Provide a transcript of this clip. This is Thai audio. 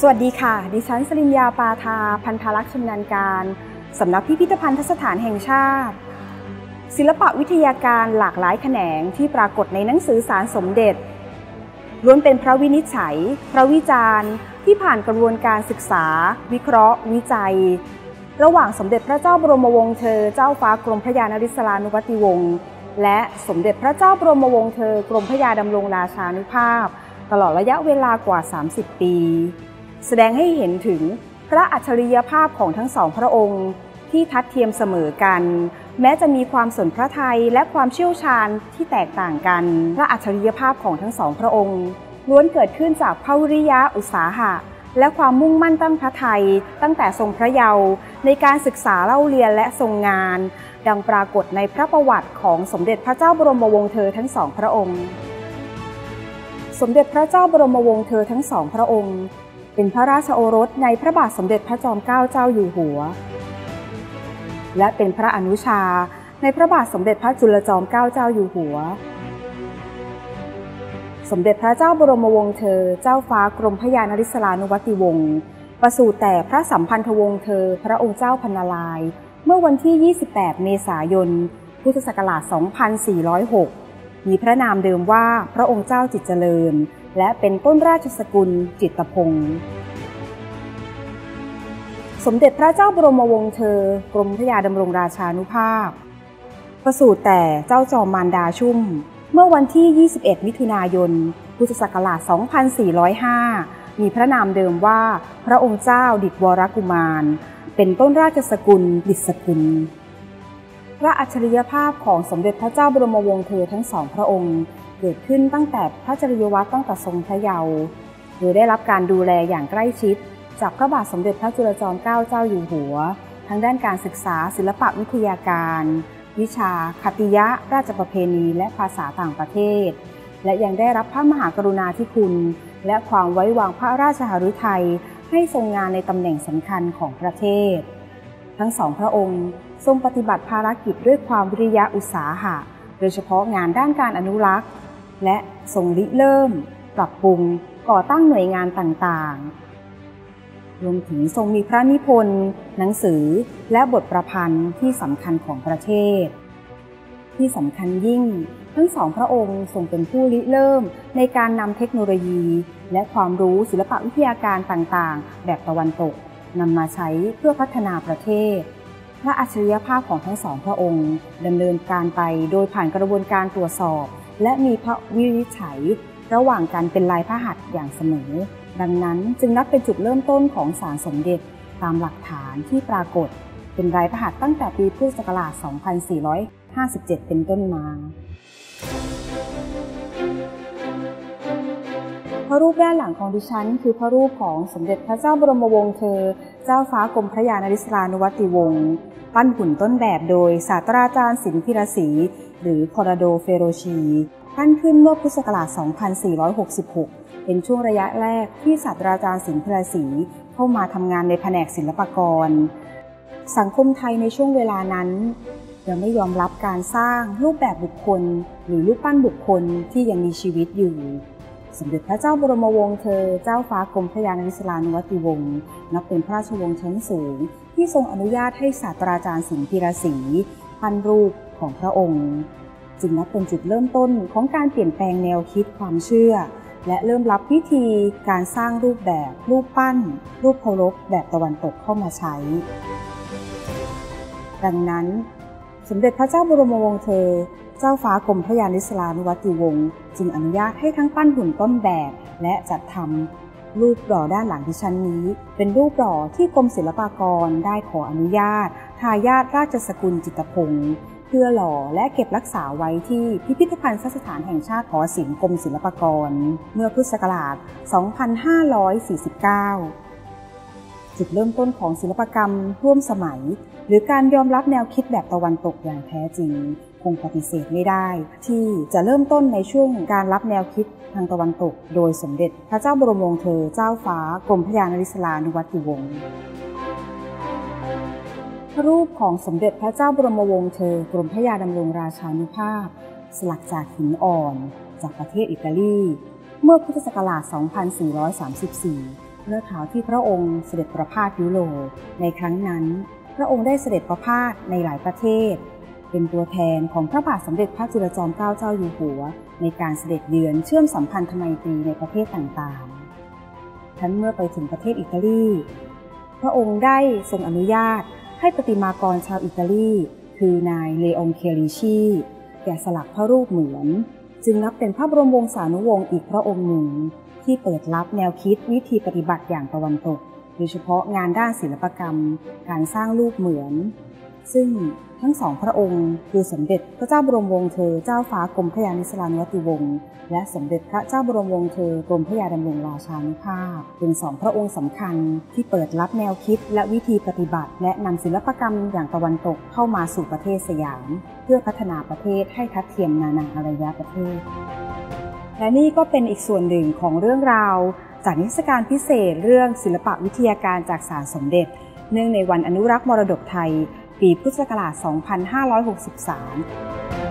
สวัสดีค่ะ ดิฉันสริญญาปาทา พันธลักษณ์ชำนาญการสำนักพิพิธภัณฑสถานแห่งชาติ ศิลปะวิทยาการหลากหลายแขนงที่ปรากฏในหนังสือสารสมเด็จล้วนเป็นพระวินิจฉัย พระวิจารณ์ ที่ผ่านกระบวนการศึกษา วิเคราะห์ วิจัย ระหว่างสมเด็จพระเจ้าบรมวงศ์เธอ เจ้าฟ้ากรมพระยานริศลานุวัติวงศ์และสมเด็จพระเจ้าบรมวงศ์เธอกรมพระยาดำรงราชานุภาพ ตลอดระยะเวลากว่า 30 ปี แสดงให้เห็นถึงพระอัจฉริยภาพของทั้งสองพระองค์ที่ทัดเทียมเสมอกัน แม้จะมีความสนพระไทยและความเชี่ยวชาญที่แตกต่างกัน พระอัจฉริยภาพของทั้งสองพระองค์ ล้วนเกิดขึ้นจากพระวิริยะอุตสาหะ และความมุ่งมั่นตั้งพระไทย ตั้งแต่ทรงพระเยาว์ในการศึกษาเล่าเรียนและทรงงาน ดังปรากฏในพระประวัติของสมเด็จพระเจ้าบรมวงศ์เธอทั้งสองพระองค์ สมเด็จพระเจ้าบรมวงศ์เธอทั้งสองพระองค์ เป็นพระราชโอรสในพระบาทสมเด็จพระจอมเกล้าเจ้าอยู่หัว และเป็นพระอนุชาในพระบาทสมเด็จพระจุลจอมเกล้าเจ้าอยู่หัว สมเด็จพระเจ้าบรมวงศ์เธอ เจ้าฟ้ากรมพระยานริศลานุวัติวงศ์ประสูติแต่พระสัมพันธวงศ์เธอ พระองค์เจ้าพันาราย เมื่อวันที่ 28 เมษายน พุทธศักราช 2406 มีพระนามเดิมว่าพระองค์เจ้าจิตเจริญ และเป็นต้นราชสกุลจิตพงศ์สมเด็จพระเจ้าบรมวงศ์เธอกรมพระยาดำรงราชานุภาพ ประสูติแต่เจ้าจอมมารดาชุ่ม เมื่อวันที่ 21 มิถุนายน พุทธศักราช 2405 มีพระนามเดิมว่าพระองค์เจ้าดิดวรกุมาร เป็นต้นราชสกุลดิษสกุล พระอัจฉริยภาพของสมเด็จพระเจ้าบรมวงศ์เธอทั้งสองพระองค์ เกิดขึ้นตั้งแต่พระจริยวัตรตั้งแต่ทรงพระเยาว์โดยได้รับการดูแลอย่างใกล้ชิด จากพระบาทสมเด็จพระจุลจอมเกล้าเจ้าอยู่หัว ทั้งด้านการศึกษาศิลปะวิทยาการ วิชาคติยะ ราชประเพณีและภาษาต่างประเทศ และยังได้รับพระมหากรุณาธิคุณ และความไว้วางพระราชหฤทัยให้ทรงงานในตำแหน่งสำคัญของประเทศ ทั้งสองพระองค์ทรงปฏิบัติภารกิจด้วยความวิริยะอุตสาหะ โดยเฉพาะงานด้านการอนุรักษ์ และทรงริเริ่ม ปรับปรุงก่อตั้งหน่วยงานต่างๆ รวมถึงทรงมีพระนิพนธ์ หนังสือและบทประพันธ์ที่สำคัญของประเทศ ที่สำคัญยิ่ง ทั้งสองพระองค์ทรงเป็นผู้ริเริ่มในการนำเทคโนโลยี และความรู้ศิลปะวิทยาการต่างๆ แบบตะวันตกนำมาใช้เพื่อพัฒนาประเทศพระอัจฉริยภาพของทั้งสองพระองค์ดำเนินการไปโดยผ่านกระบวนการตรวจสอบ และมีพระวินิจฉัยระหว่างการเป็นลายพระหัตถ์อย่างเสมอ ดังนั้นจึงนับเป็นจุดเริ่มต้นของสารสมเด็จตามหลักฐานที่ปรากฏ เป็นลายพระหัตถ์ตั้งแต่ปีพุทธศักราช 2457 เป็นต้นมา พระรูปด้านหลังของดิฉัน คือพระรูปของสมเด็จพระเจ้าบรมวงศ์เธอ เจ้าฟ้ากรมพระยานริศลานุวัติวงศ์ ปั้นหุ่นต้นแบบโดยศาสตราจารย์สินพิรศรีหรือคอราโดเฟโรชีปั้นขึ้นเมื่อพุทธศักราช 2466 เป็นช่วงระยะแรกที่ศาสตราจารย์สินพิรศรีเข้ามาทำงานในแผนกศิลปกร สังคมไทยในช่วงเวลานั้นยังไม่ยอมรับการสร้างรูปแบบบุคคล หรือรูปปั้นบุคคลที่ยังมีชีวิตอยู่ สมเด็จพระเจ้าบรมวงศ์เธอ เจ้าฟ้ากรมพระยานริศลานุวัติวงศ์นับเป็นพระราชวงศ์ชั้นสูง ที่ทรงอนุญาตให้ศาสตราจารย์สิงห์พิรศรีปั้นรูปของพระองค์ จึงนับเป็นจุดเริ่มต้นของการเปลี่ยนแปลงแนวคิดความเชื่อ และเริ่มรับวิธีการสร้างรูปแบบ รูปปั้น รูปเคารพแบบตะวันตกเข้ามาใช้ ดังนั้น สมเด็จพระเจ้าบรมวงศ์เธอ เจ้าฟ้ากรมพระยานิสลานุวัติวงศ์จึงอนุญาตให้ทั้งปั้นหุ่นต้นแบบและจัดทำ รูปหล่อด้านหลังที่ชั้นนี้ เป็นรูปหล่อที่กรมศิลปากรได้ขออนุญาต ทายาทราชสกุลจิตรพงศ์เพื่อหล่อและเก็บรักษาไว้ที่พิพิธภัณฑ์สถานแห่งชาติหอศิลป์กรมศิลปากร เมื่อพุทธศักราช 2549 จุดเริ่มต้นของศิลปกรรมร่วมสมัย หรือการยอมรับแนวคิดแบบตะวันตกอย่างแท้จริง งปฏิเสธไม่ได้ ที่จะเริ่มต้นในช่วงการรับแนวคิดทางตะวันตก โดยสมเด็จพระเจ้าบรมวงศ์เธอเจ้าฟ้ากรมพระยานริศลานุวัติวงศ์ระรูปของสมเด็จพระเจ้าบรมวงศ์เธอกรมพระยาดำรงราชานุภาพ สลักจากหินอ่อน จากประเทศอิตาลี เมื่อพุทธศักราช 2434 เมื่อข่าวที่พระองค์เสด็จประพาสยุโรปในครั้งนั้น พระองค์ได้เสด็จประพาสในหลายประเทศ เป็นตัวแทนของพระบาทสมเด็จพระจุลจอมเกล้าเจ้าอยู่หัว ในการเสด็จเยือนเชื่อมสัมพันธไมตรีในประเทศต่างๆ ทั้นเมื่อไปถึงประเทศอิตาลี พระองค์ได้ทรงอนุญาตให้ประติมากรชาวอิตาลี คือนายเลองเคลิชีแกะสลักพระรูปเหมือน จึงนับเป็นพระบรมวงศานุวงศ์อีกพระองค์หนึ่ง ที่เปิดรับแนวคิดวิธีปฏิบัติอย่างตะวันตกโดยเฉพาะงานด้านศิลปกรรม การสร้างรูปเหมือน ซึ่งทั้งสองพระองค์คือสมเด็จพระเจ้าบรมวงศ์เธอเจ้าฟ้ากรมพระยานิสลานุวัติวงศ์และสมเด็จพระเจ้าบรมวงศ์เธอกรมพระยาดำรงราชานุภาพ เป็นสองพระองค์สำคัญที่เปิดรับแนวคิดและวิธีปฏิบัติ และนำศิลปกรรมอย่างตะวันตกเข้ามาสู่ประเทศสยาม เพื่อพัฒนาประเทศให้ทัดเทียมนานาอารยประเทศ และนี่ก็เป็นอีกส่วนหนึ่งของเรื่องราว จากนิทรรศการพิเศษเรื่องศิลปะวิทยาการจากสารสมเด็จ เนื่องในวันอนุรักษ์มรดกไทย ปีพุทธศักราช 2563